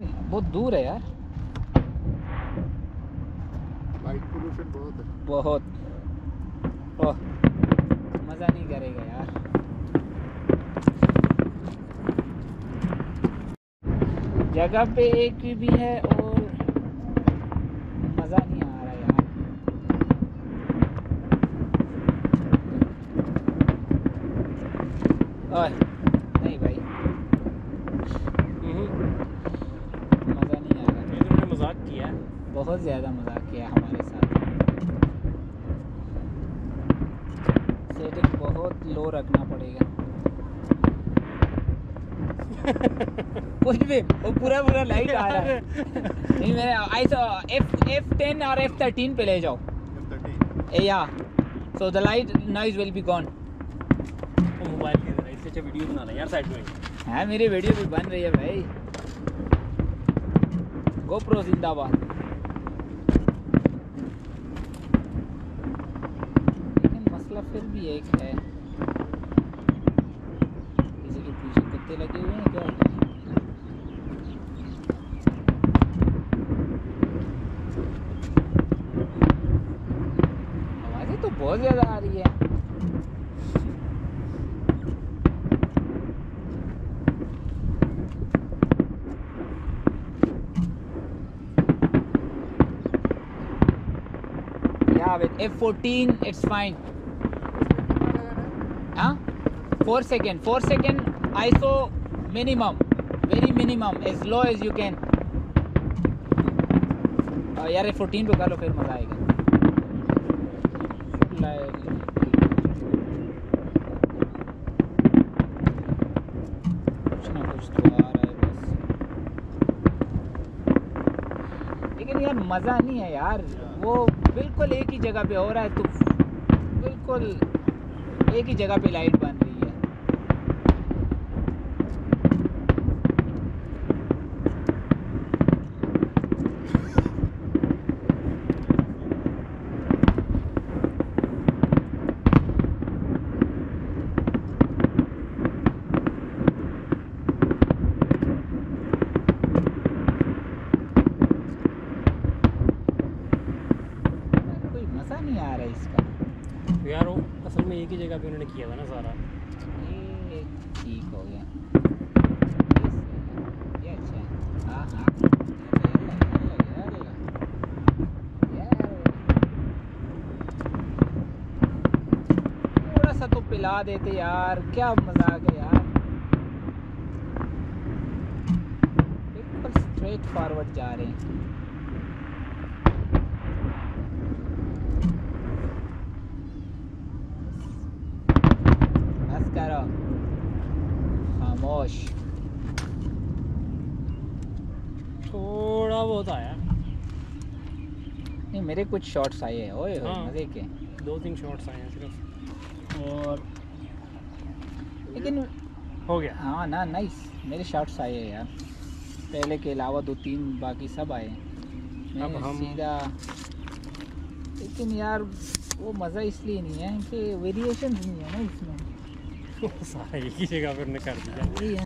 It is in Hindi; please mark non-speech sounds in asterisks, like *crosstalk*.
बहुत दूर है यार। लाइट पोल्यूशन बहुत है। बहुत। ओह मज़ा नहीं करेगा यार। जगह पे एक भी है और मज़ा नहीं आ रहा यार। ओए नहीं भाई मज़ा नहीं आ रहा ये तो मैंने मज़ाक किया है बहुत ज़्यादा मज़ाक किया हमारे साथ। सेटिंग बहुत लो रखना पड़ेगा। *laughs* कुछ भी वो पूरा पूरा लाइट आ रहा है। *laughs* नहीं मैं I so F F ten और एफ़ थर्टीन पे ले जाओ। F13 या। So the light noise will be gone mobile के जरा इससे अच्छा वीडियो बना ले यार साइड में। है मेरी वीडियो भी बन रही है भाई। गोप्रो जिंदाबाद। मसला फिर भी एक है। किसी के पीछे कुत्ते लगे हुए हैं क्या आवाज़ें तो बहुत ज़्यादा आ रही है। Yeah, with F14, it's fine. हाँ? Four second four second I so minimum very minimum as low as you can यार फोर्टीन रुका लो, फिर मज़ा आएगा। कुछ ना कुछ तो यार मज़ा नहीं है यार। वो बिल्कुल एक ही जगह पे हो रहा है तो बिल्कुल एक ही जगह पे लाइट बन रही है। कोई मज़ा नहीं आ रहा इसका। तो यार, वो असल में एक ही जगह पे उन्होंने किया था ना सारा। ठीक हो गया। अच्छा है। हाँ तो पिला देते यार, क्या मज़ाक है यार। बिल्कुल स्ट्रेट फॉरवर्ड जा रहे हैं। बस खामोश थोड़ा बहुत आया। नहीं मेरे कुछ शॉट्स आए हैं। ओए हाँ। मज़े के। दो तीन शॉट्स आए हैं सिर्फ़। और लेकिन हो गया। हाँ ना नाइस मेरे शॉट्स आए हैं यार। पहले के अलावा दो तीन बाकी सब आए हैं। अब हम- सीधा लेकिन यार वो मज़ा इसलिए नहीं है कि वेरिएशन नहीं है ना इसमें। सारा एक ही जगह पे उन्होंने कर दिया वही है